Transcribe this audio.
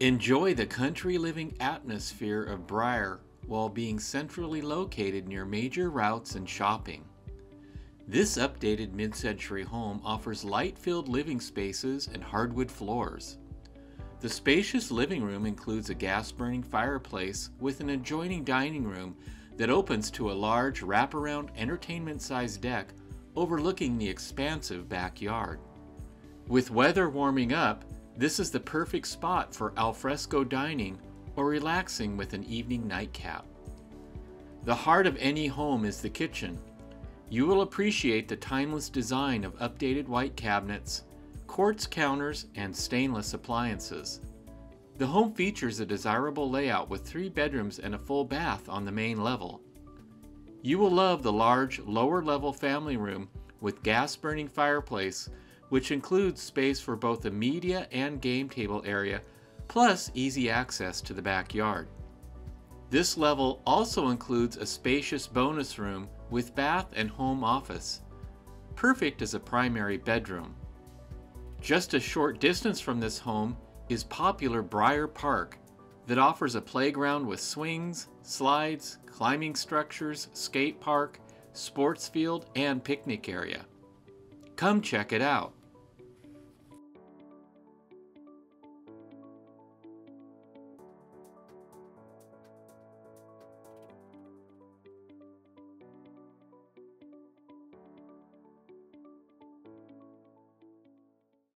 Enjoy the country living atmosphere of Brier while being centrally located near major routes and shopping. This updated mid century home offers light filled living spaces and hardwood floors. The spacious living room includes a gas burning fireplace with an adjoining dining room that opens to a large wraparound entertainment sized deck overlooking the expansive backyard. With weather warming up, this is the perfect spot for alfresco dining or relaxing with an evening nightcap. The heart of any home is the kitchen. You will appreciate the timeless design of updated white cabinets, quartz counters, and stainless appliances. The home features a desirable layout with three bedrooms and a full bath on the main level. You will love the large lower level family room with gas burning fireplace, which includes space for both a media and game table area, plus easy access to the backyard. This level also includes a spacious bonus room with bath and home office, perfect as a primary bedroom. Just a short distance from this home is popular Brier Park that offers a playground with swings, slides, climbing structures, skate park, sports field, and picnic area. Come check it out.